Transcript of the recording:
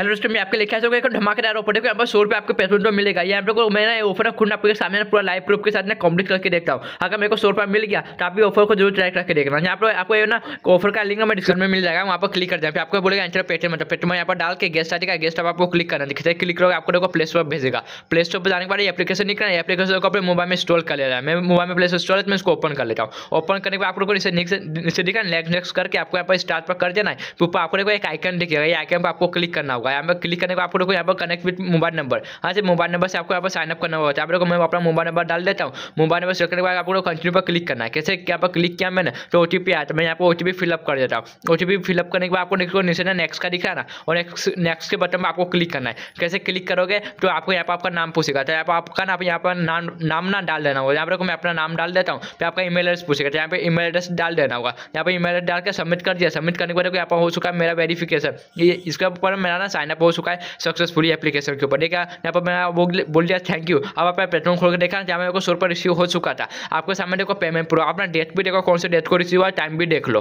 Hello दोस्तों मैं आपके लेके आ चुका एक धमाकेदार ऑफ़र देखो, यहाँ पर सौ रुपये आपको पेट्रोल तो मिलेगा। यहाँ पे को मैंने ऑफ़र खुद आपके सामने पूरा लाइव प्रूफ के साथ ना कंप्लीट करके देखता हूँ। अगर मेरे को सौ रुपये मिल गया तो आप भी ऑफ़र को ज़रूर ट्राई करके देखना। यहाँ पर आपको ये ना ऑफ़र का लिंक मैं डिस्क्रिप्शन में मिल जाएगा, वहाँ पर क्लिक कर दें फिर आपको बोलेगा एंटर पेटीएम मतलब पेटीएम यहाँ पर डाल के गेस्ट आ जाएगा गेस्ट आपको क्लिक करना दिखता क्लिक करोगे, आपको देखो प्ले स्टोर भेजेगा। प्ले स्टोर पर जाने के बाद एप्लीकेशन निकला एप्लीकेशन को अपने मोबाइल में इंस्टॉल कर लेना है। मैं मोबाइल में प्ले स्टोर है मैं इसको ओपन कर लेता हूँ। ओपन करने के बाद आप आपको नीचे नीचे दिखा नेक्स्ट नेक्स्ट करके आपको यहाँ पर स्टार्ट पर कर देना है। ऊपर आपको देखो, एक आइकन दिखेगा। ये आइकन पर आपको क्लिक करना होगा। यहाँ पर क्लिक करने के आपको देखो यहाँ पर कनेक्ट विथ मोबाइल नंबर हाँ से मोबाइल नंबर से आपको यहाँ पर साइन अप करना होगा आप देखो मैं अपना मोबाइल नंबर डाल देता हूँ मोबाइल नंबर सेलेक्ट करने के बाद आपको कंटिन्यू पर क्लिक करना है कैसे यहाँ पर क्लिक किया मैंने तो ओ टी पी आया तो मैं यहाँ पर ओ टी पी फिलअप कर देता हूँ ओ टी पी फिलअप करने के बाद आपको देखो नीचे ना नेक्स्ट का दिखा ना और नेक्स्ट नेक्स्ट के बटन में आपको क्लिक करना है कैसे क्लिक करोगे तो आपको यहाँ पर आपका नाम पूछेगा तो यहाँ पर आपका ना यहाँ पर नाम नाम ना डाल देना होगा यहाँ पर मैं अपना नाम डाल देता हूँ फिर आपका ईमेल एड्रेस पूछेगा तो यहाँ पे ईमेल एड्रेस डाल देना होगा यहाँ पर ईमेल एड्रेस डाल के सबमिट कर दिया सबमिट करने के बाद यहाँ पर हो चुका है मेरा वेरिफिकेशन ये इसके ऊपर मेरा ना साइन अप हो चुका है सक्सेसफुली एप्लीकेशन के ऊपर। देखा यहाँ पर मैं बोल दिया थैंक यू अब आप पेट्रोल खोल के देखा, जहाँ मेरे को सौ रुपये रिसीव हो चुका था। आपके सामने देखो पेमेंट प्रो। अपना डेट भी देखो, कौन से डेट को रिसीव हुआ टाइम भी देख लो।